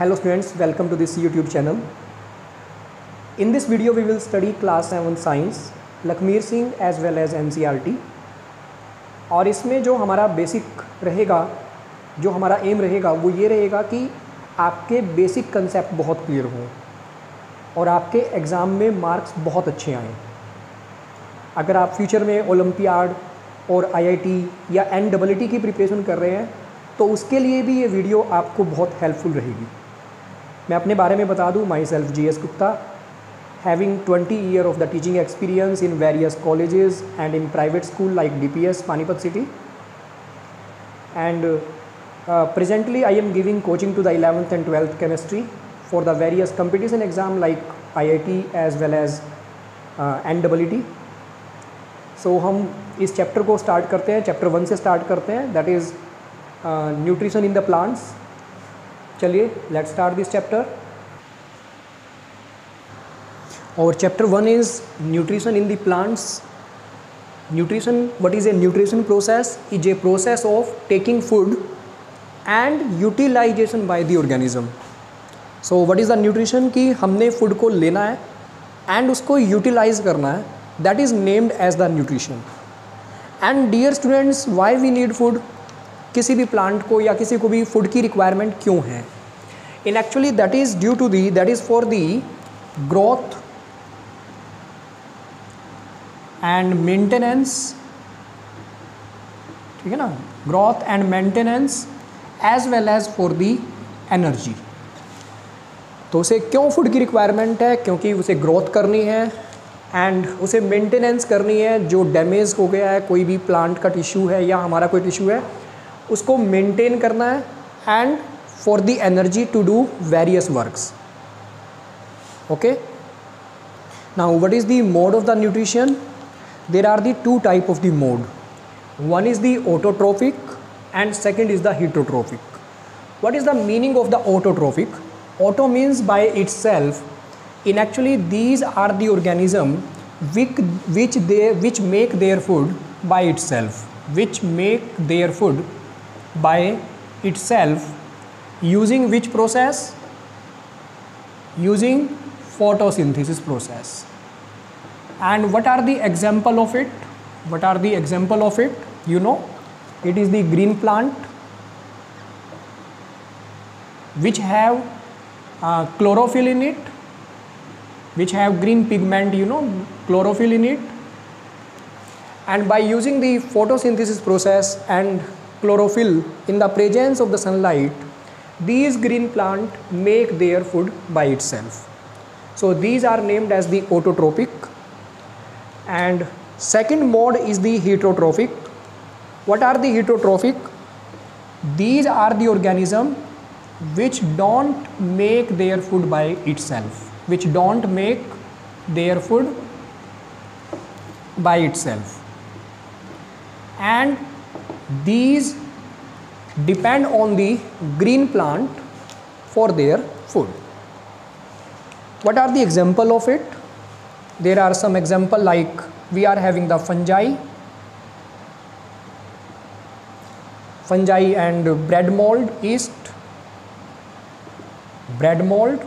Hello students, welcome to this YouTube channel. In this video we will study class 7 science Lakhmir Singh as well as an और इसमें जो हमारा basic रहेगा जो हमारा M रहेगा वो ये रहेगा कि आपके बेसिक कंसेप्ट बहुत क्लियर हों और आपके एग्ज़ाम में मार्क्स बहुत अच्छे आएँ। अगर आप फ्यूचर में ओलम्पियाड और आईआईटी या एन की प्रिपरेशन कर रहे हैं तो उसके लिए भी ये वीडियो आपको बहुत हेल्पफुल रहेगी। मैं अपने बारे में बता दूँ myself G S Gupta having 20 year of the teaching experience in various colleges and in private school like D P S Panipat city and presently I am giving coaching to the eleventh and twelfth chemistry for the various competition exam like I I T as well as N double T so हम इस chapter को start करते हैं chapter one से start करते हैं that is nutrition in the plants चलिए let start this chapter और chapter one is nutrition in the plants nutrition what is a nutrition process is a process of taking food and utilization by the organism so what is the nutrition कि हमने food को लेना है and उसको utilise करना है that is named as the nutrition and dear students why we need food किसी भी प्लांट को या किसी को भी फ़ूड की रिक्वायरमेंट क्यों है? In actually that is due to the that is for the growth and maintenance ठीक है ना? Growth and maintenance as well as for the energy तो उसे क्यों फ़ूड की रिक्वायरमेंट है? क्योंकि उसे ग्रोथ करनी है एंड उसे मेंटेनेंस करनी है जो डैमेज हो गया है, कोई भी प्लांट का टिश्यू है या हमारा कोई टिश्यू है उसको मेंटेन करना है and for the energy to do various works okay now what is the mode of the nutrition there are the two type of the mode one is the autotrophic and second is the heterotrophic what is the meaning of the autotrophic auto means by itself in actually these are the organism which they which make their food by itself which make their food by itself using which process? Using photosynthesis process. And what are the example of it? What are the example of it? You know it is the green plant which have uh, chlorophyll in it which have green pigment you know chlorophyll in it. And by using the photosynthesis process and chlorophyll in the presence of the sunlight these green plant make their food by itself. So these are named as the autotrophic and second mode is the heterotrophic. What are the heterotrophic? These are the organism which don't make their food by itself which don't make their food by itself. And these depend on the green plant for their food. What are the example of it? There are some example like we are having the fungi. Fungi and bread mold yeast. Bread mold.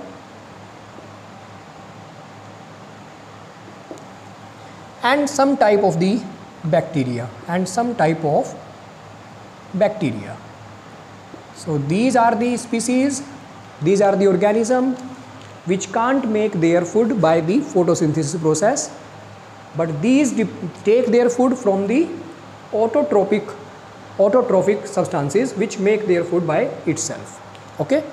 And some type of the bacteria and some type of bacteria. So these are the species these are the organism which can't make their food by the photosynthesis process. But these take their food from the autotrophic autotrophic substances which make their food by itself. Okay